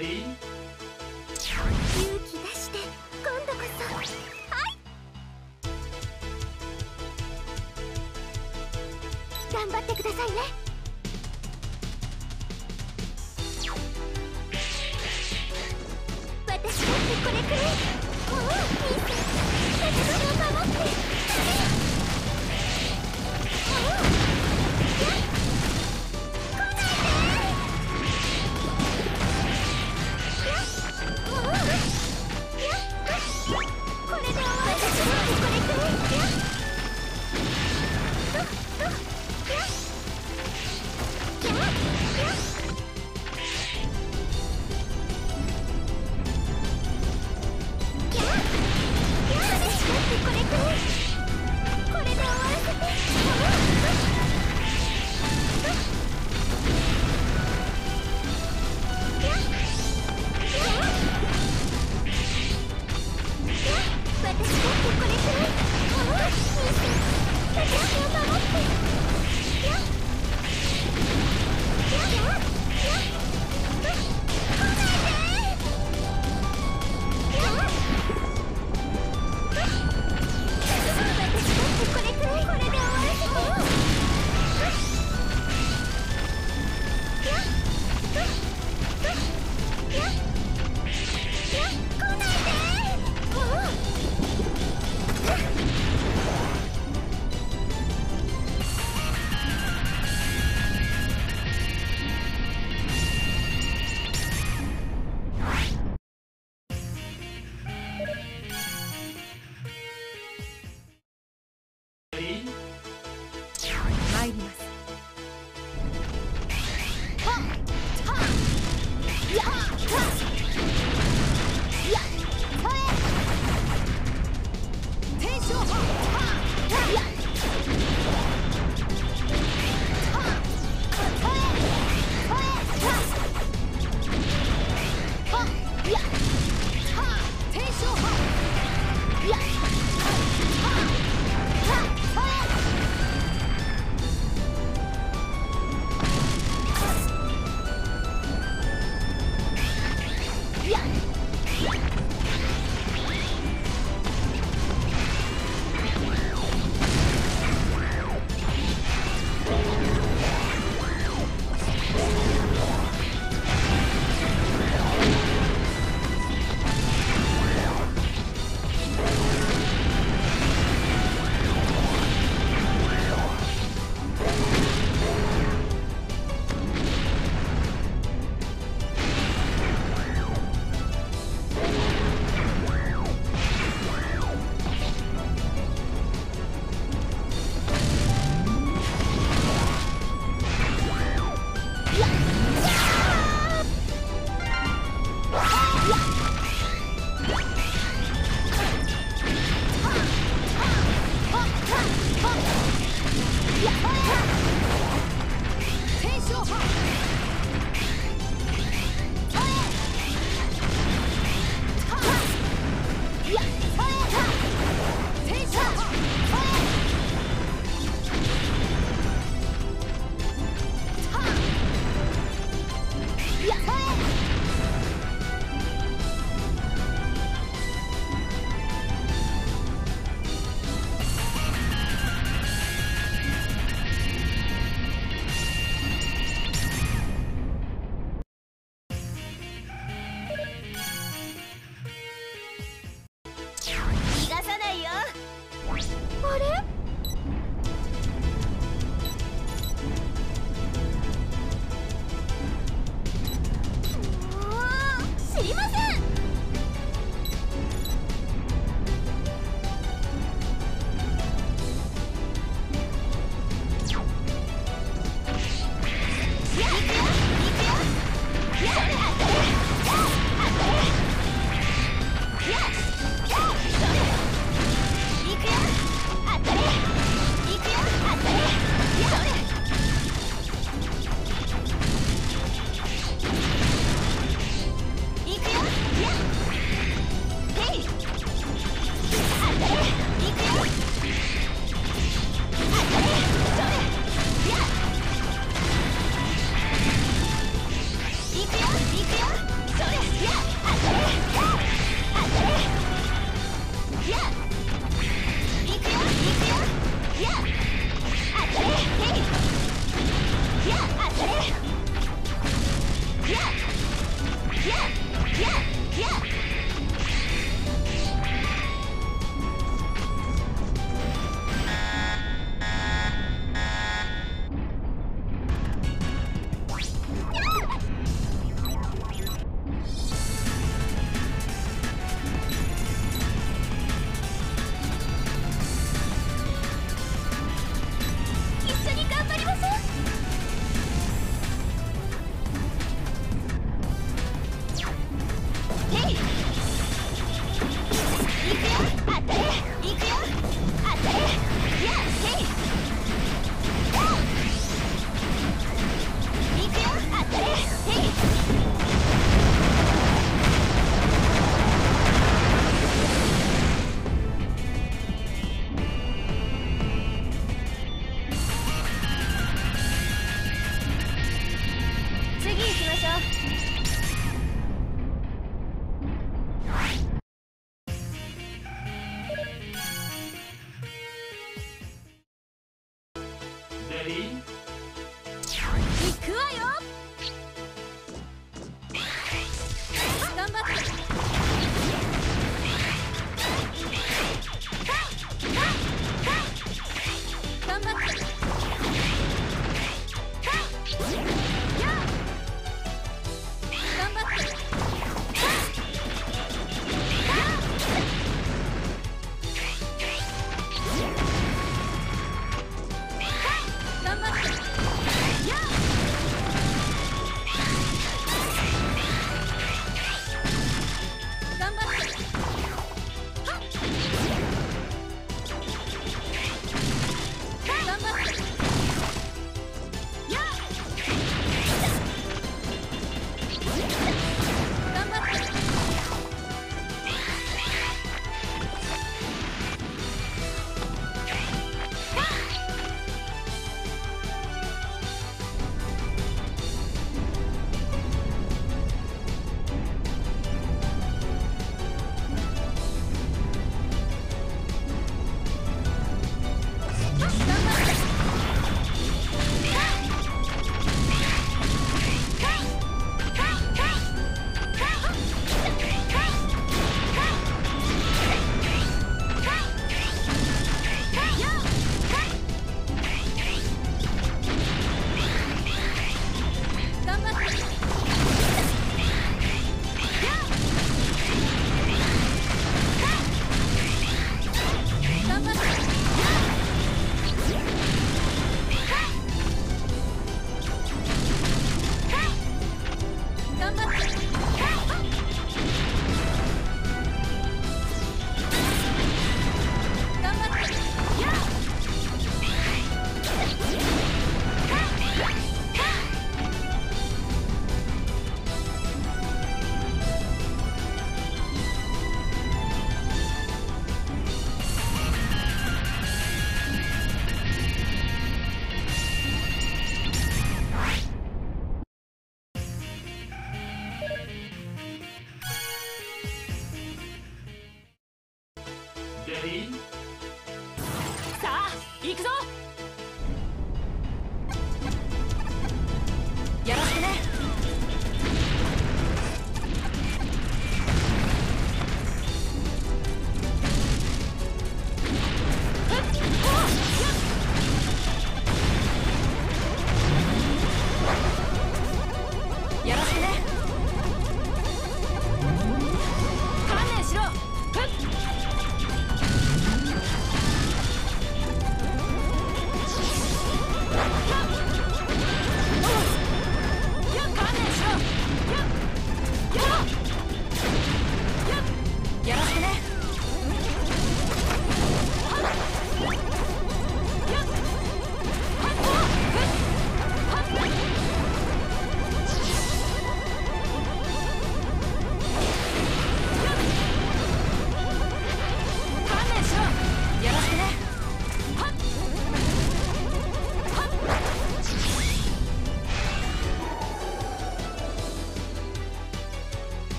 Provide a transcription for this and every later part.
勇気出して今度こそ。はい。頑張ってくださいね。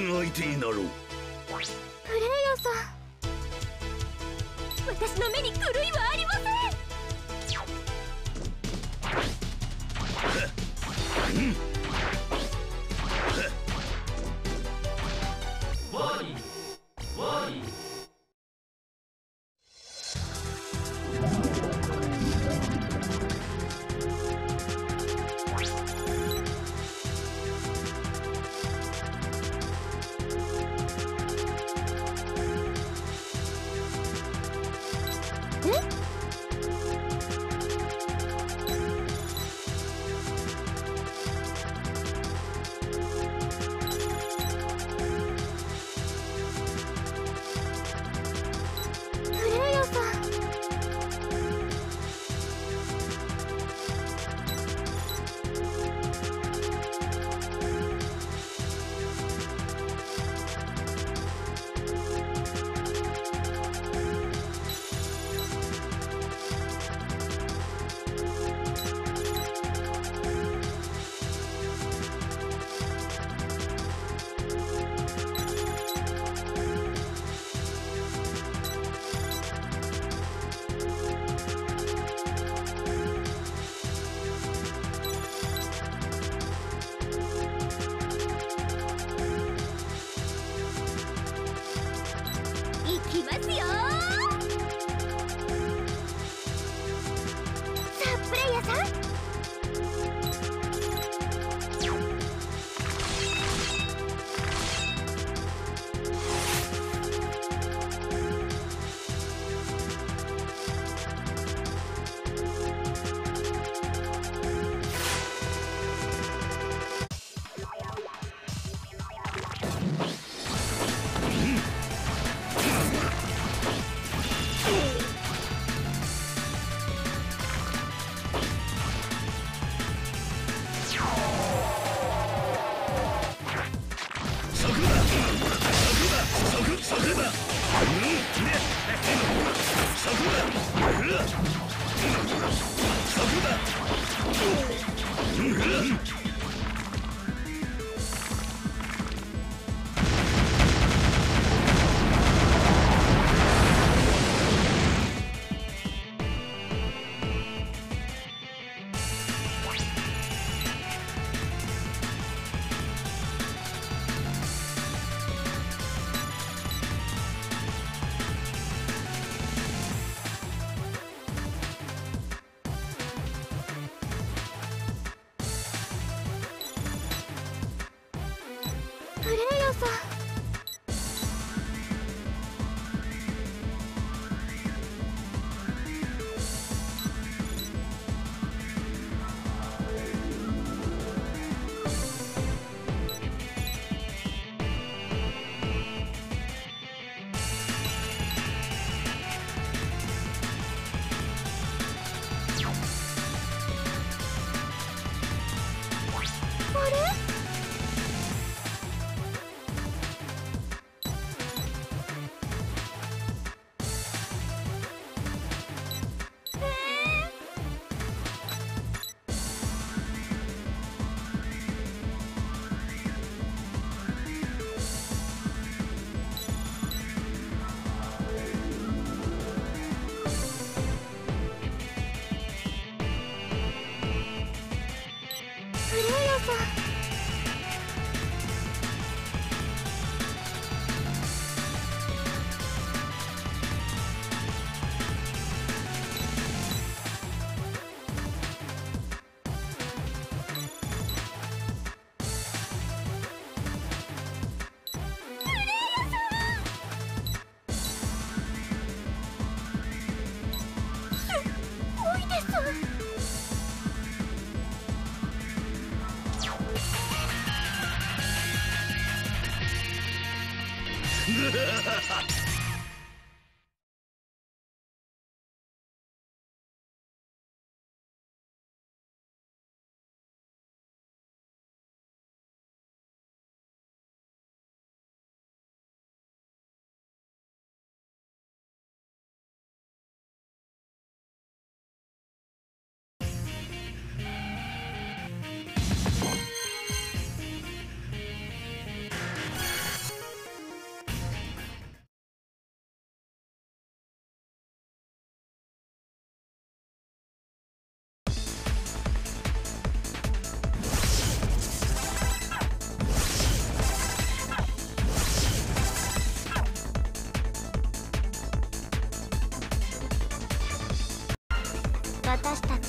私が相手になろう。プレイヤーさん。私の目に狂いはありま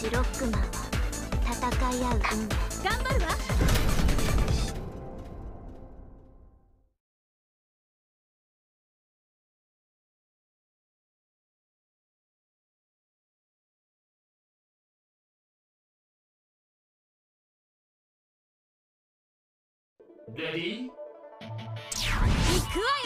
ロックマンは戦い合う運だ頑張るわレディー行くわよ。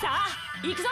さあ行くぞ。